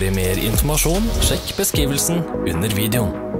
For mer informasjon, sjekk beskrivelsen under videoen.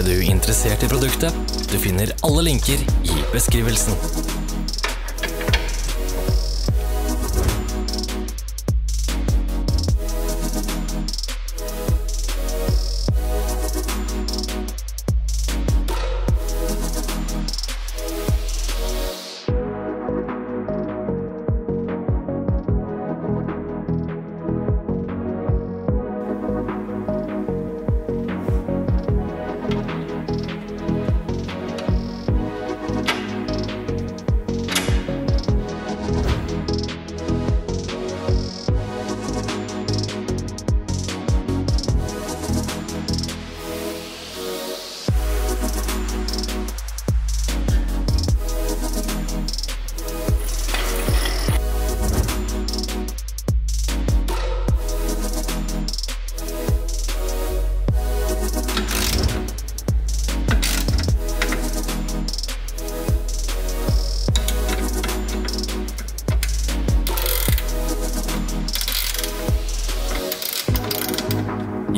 Er du interessert i produktet? Du finner alle linker i beskrivelsen.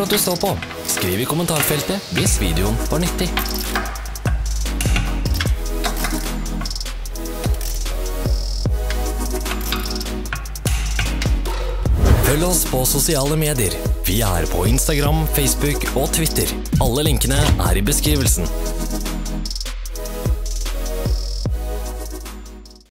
For at du så på. Skriv i kommentarfeltet hvis videoen var nyttig. Følg oss på sosiale medier. Vi er på Instagram, Facebook og Twitter. Alle linkene er i beskrivelsen.